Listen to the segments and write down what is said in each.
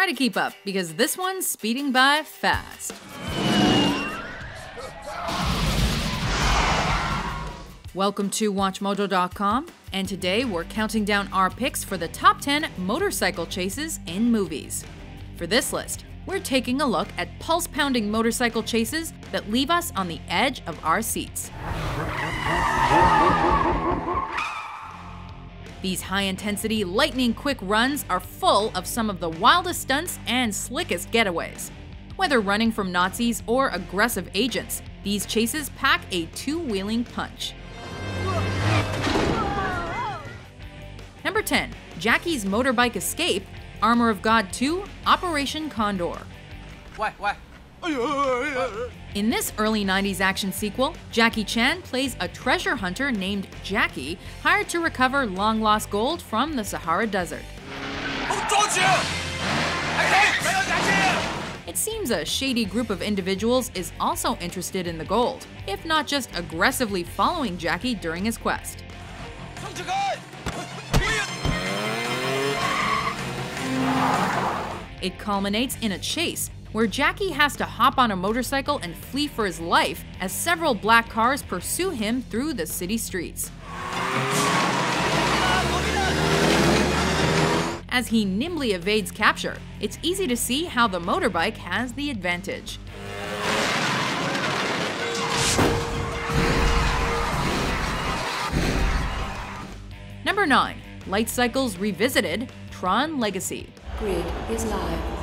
Try to keep up, because this one's speeding by fast. Welcome to WatchMojo.com, and today we're counting down our picks for the top 10 motorcycle chases in movies. For this list, we're taking a look at pulse pounding motorcycle chases that leave us on the edge of our seats. These high intensity, lightning quick runs are full of some of the wildest stunts and slickest getaways. Whether running from Nazis or aggressive agents, these chases pack a two wheeling punch. Number 10. Jackie's Motorbike Escape, Armor of God 2, Operation Condor. Why? Why? In this early 90s action sequel, Jackie Chan plays a treasure hunter named Jackie, hired to recover long lost gold from the Sahara Desert. It seems a shady group of individuals is also interested in the gold, if not just aggressively following Jackie during his quest. It culminates in a chase where Jackie has to hop on a motorcycle and flee for his life as several black cars pursue him through the city streets. As he nimbly evades capture, it's easy to see how the motorbike has the advantage. Number 9. Light Cycles Revisited Tron Legacy. Grid is live.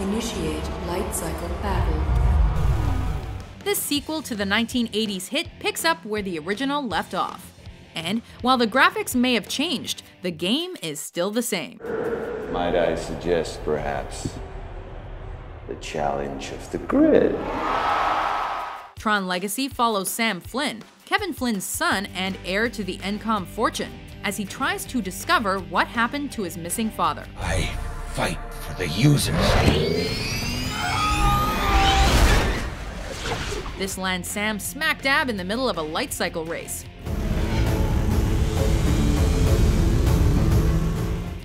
Initiate light cycle battle. This sequel to the 1980s hit picks up where the original left off. And while the graphics may have changed, the game is still the same. Might I suggest, perhaps, the challenge of the grid? Tron Legacy follows Sam Flynn, Kevin Flynn's son and heir to the Encom fortune, as he tries to discover what happened to his missing father. I fight for the users. This lands Sam smack dab in the middle of a light cycle race.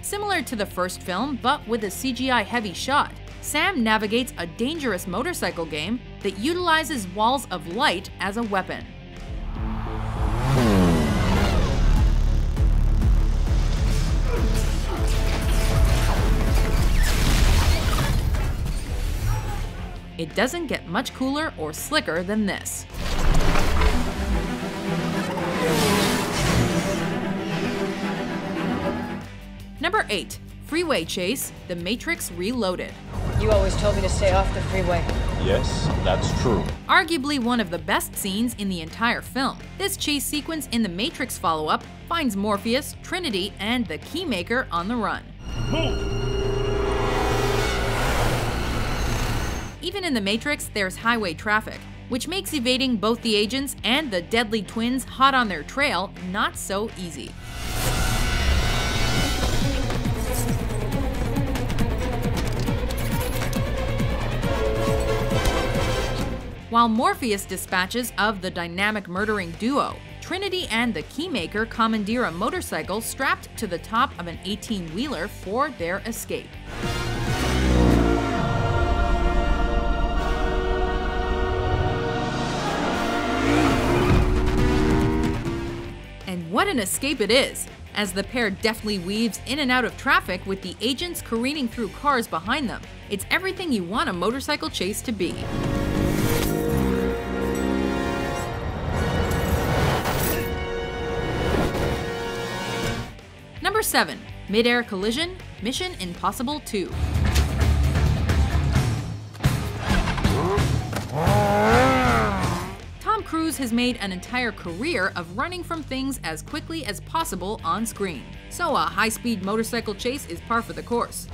Similar to the first film, but with a CGI heavy shot, Sam navigates a dangerous motorcycle game that utilizes walls of light as a weapon. It doesn't get much cooler or slicker than this. Number 8. Freeway Chase, The Matrix Reloaded. You always told me to stay off the freeway. Yes, that's true. Arguably one of the best scenes in the entire film, this chase sequence in the Matrix follow up finds Morpheus, Trinity, and the Keymaker on the run. Even in the Matrix, there's highway traffic, which makes evading both the agents and the deadly twins hot on their trail not so easy. While Morpheus dispatches of the dynamic murdering duo, Trinity and the Keymaker commandeer a motorcycle strapped to the top of an 18 wheeler for their escape. What an escape it is! As the pair deftly weaves in and out of traffic with the agents careening through cars behind them. It's everything you want a motorcycle chase to be. Number 7. Mid-Air Collision Mission Impossible 2. Cruise has made an entire career of running from things as quickly as possible on screen, so a high-speed motorcycle chase is par for the course.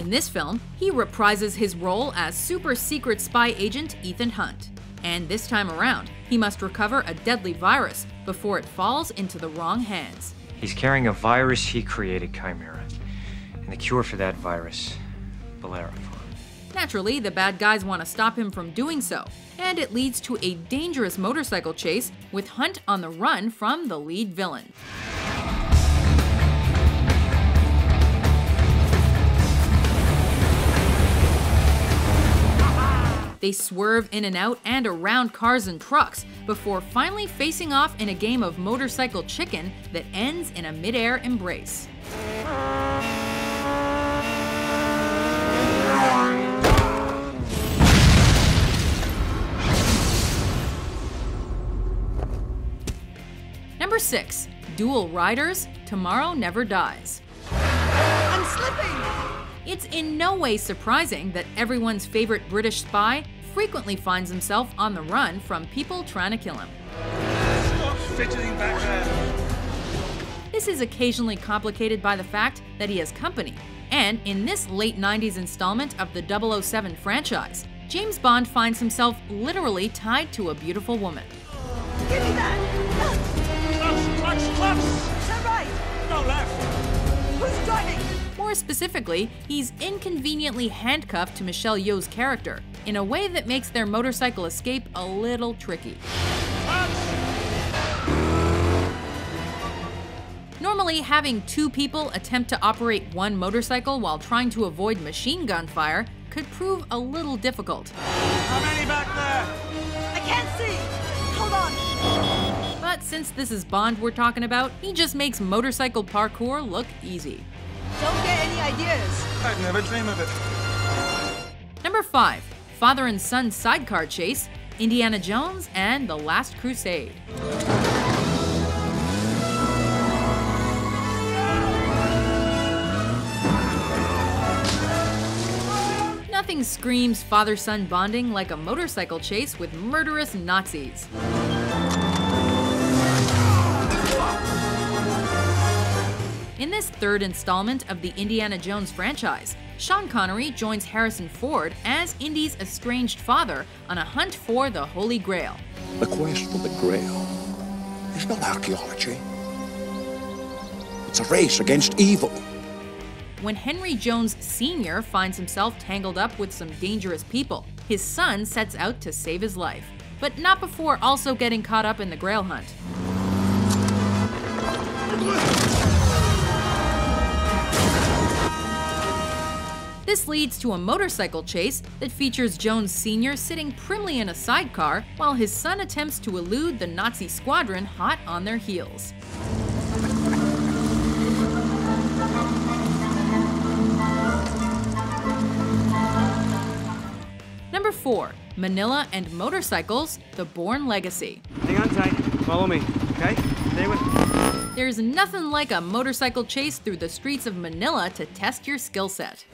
In this film, he reprises his role as super secret spy agent Ethan Hunt. And this time around, he must recover a deadly virus before it falls into the wrong hands. He's carrying a virus he created, Chimera. And the cure for that virus, Bellerophon. Naturally, the bad guys want to stop him from doing so, and it leads to a dangerous motorcycle chase with Hunt on the run from the lead villain. They swerve in and out and around cars and trucks before finally facing off in a game of motorcycle chicken that ends in a midair embrace. 6. Dual Riders Tomorrow Never Dies. I'm slipping! It's in no way surprising that everyone's favorite British spy frequently finds himself on the run from people trying to kill him. Stop fidgeting back there. This is occasionally complicated by the fact that he has company, and in this late 90s installment of the 007 franchise, James Bond finds himself literally tied to a beautiful woman. Give me that! More specifically, he's inconveniently handcuffed to Michelle Yeoh's character in a way that makes their motorcycle escape a little tricky. Normally, having two people attempt to operate one motorcycle while trying to avoid machine gun fire could prove a little difficult. How many back there? I can't see! Hold on! But since this is Bond we're talking about, he just makes motorcycle parkour look easy. Don't get any ideas! I'd never dream of it. Number 5. Father and son sidecar chase, Indiana Jones and The Last Crusade. Nothing screams father son bonding like a motorcycle chase with murderous Nazis. In this third installment of the Indiana Jones franchise, Sean Connery joins Harrison Ford as Indy's estranged father on a hunt for the Holy Grail. The quest for the Grail is not archaeology. It's a race against evil. When Henry Jones Sr. finds himself tangled up with some dangerous people, his son sets out to save his life, but not before also getting caught up in the Grail hunt. This leads to a motorcycle chase that features Jones Sr. sitting primly in a sidecar while his son attempts to elude the Nazi squadron hot on their heels. Number 4. Manila and Motorcycles The Bourne Legacy. Hang on tight. Follow me, okay? Stay with me. There's nothing like a motorcycle chase through the streets of Manila to test your skill set.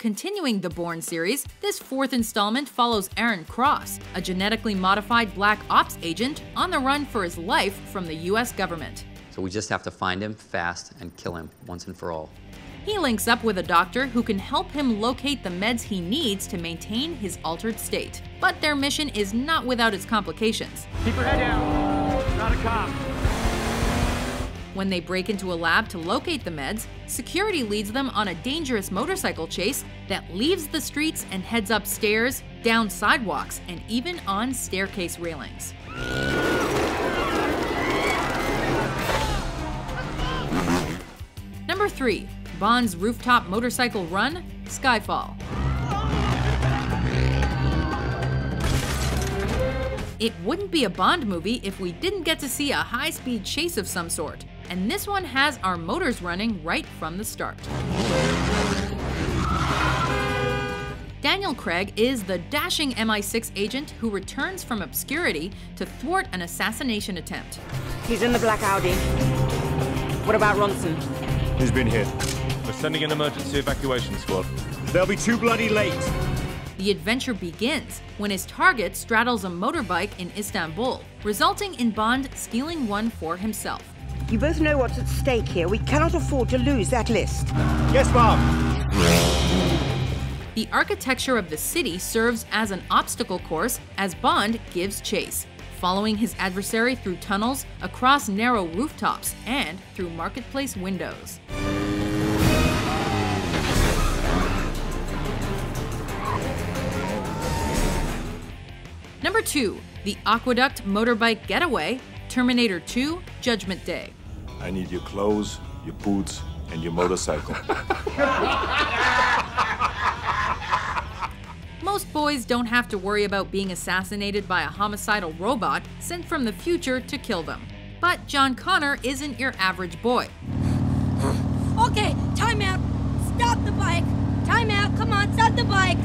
Continuing the Bourne series, this fourth installment follows Aaron Cross, a genetically modified black ops agent on the run for his life from the US government. So we just have to find him fast and kill him once and for all. He links up with a doctor who can help him locate the meds he needs to maintain his altered state. But their mission is not without its complications. Keep your head down. Not a cop. When they break into a lab to locate the meds, security leads them on a dangerous motorcycle chase that leaves the streets and heads upstairs, down sidewalks, and even on staircase railings. Number 3. Bond's rooftop motorcycle run, Skyfall. It wouldn't be a Bond movie if we didn't get to see a high speed chase of some sort, and this one has our motors running right from the start. Daniel Craig is the dashing MI6 agent who returns from obscurity to thwart an assassination attempt. He's in the black Audi. What about Ronson? He's been hit. We're sending an emergency evacuation squad. They'll be too bloody late. The adventure begins when his target straddles a motorbike in Istanbul, resulting in Bond stealing one for himself. You both know what's at stake here. We cannot afford to lose that list. Yes, ma'am. The architecture of the city serves as an obstacle course as Bond gives chase, following his adversary through tunnels, across narrow rooftops, and through marketplace windows. Number 2. The Aqueduct Motorbike Getaway Terminator 2 Judgment Day. I need your clothes, your boots, and your motorcycle. Most boys don't have to worry about being assassinated by a homicidal robot sent from the future to kill them. But John Connor isn't your average boy. Okay, time out. Stop the bike. Time out. Come on, stop the bike.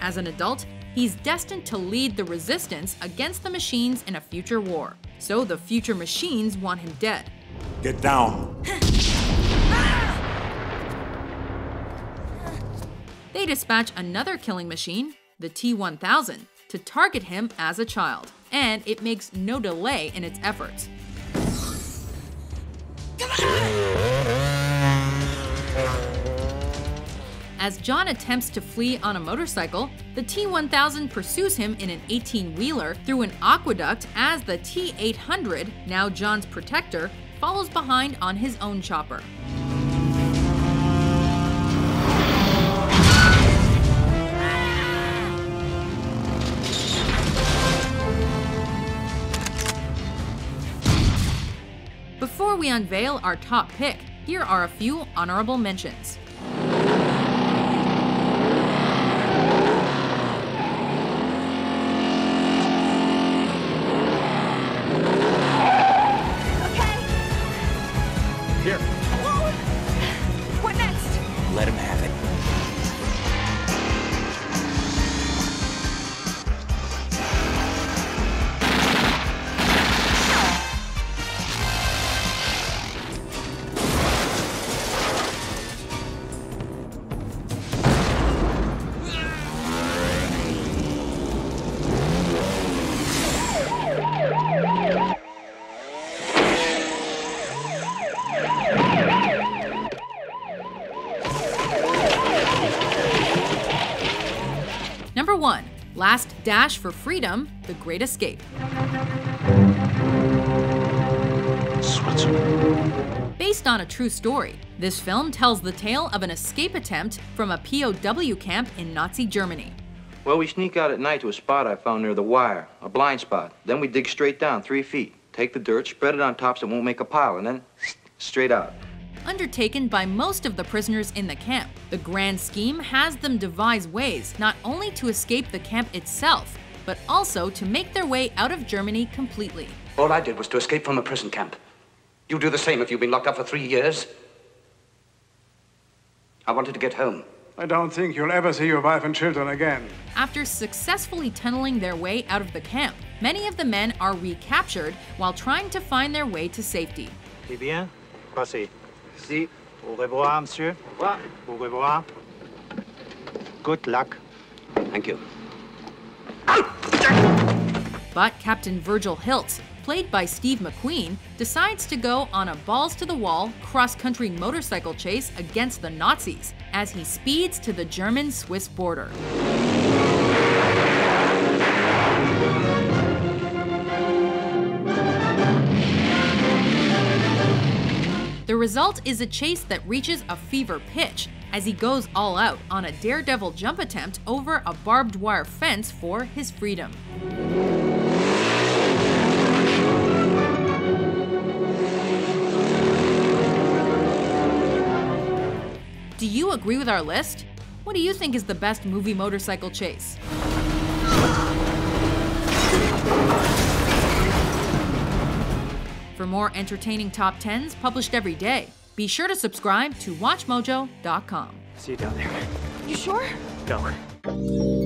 As an adult, he's destined to lead the resistance against the machines in a future war. So the future machines want him dead. Get down. They dispatch another killing machine, the T 1000, to target him as a child, and it makes no delay in its efforts. As John attempts to flee on a motorcycle, the T 1000 pursues him in an 18 wheeler through an aqueduct as the T 800, now John's protector, follows behind on his own chopper. Before we unveil our top pick, here are a few honorable mentions. Let him it. Number 1 Last Dash for Freedom The Great Escape. Based on a true story, this film tells the tale of an escape attempt from a POW camp in Nazi Germany. Well, we sneak out at night to a spot I found near the wire, a blind spot. Then we dig straight down three feet, take the dirt, spread it on top so it won't make a pile, and then straight out. Undertaken by most of the prisoners in the camp, the grand scheme has them devise ways not only to escape the camp itself, but also to make their way out of Germany completely. All I did was to escape from a prison camp. You do the same if you've been locked up for three years. I wanted to get home. I don't think you'll ever see your wife and children again. After successfully tunneling their way out of the camp, many of the men are recaptured while trying to find their way to safety. Eh bien, passez. Si. Au revoir, monsieur. Au revoir. Good luck. Thank you. But Captain Virgil Hilt, played by Steve McQueen, decides to go on a balls to the wall cross country motorcycle chase against the Nazis as he speeds to the German Swiss border. Result is a chase that reaches a fever pitch as he goes all out on a daredevil jump attempt over a barbed wire fence for his freedom. Do you agree with our list? What do you think is the best movie motorcycle chase? For more entertaining top 10s published every day, be sure to subscribe to WatchMojo.com. See you down there. You sure? Go.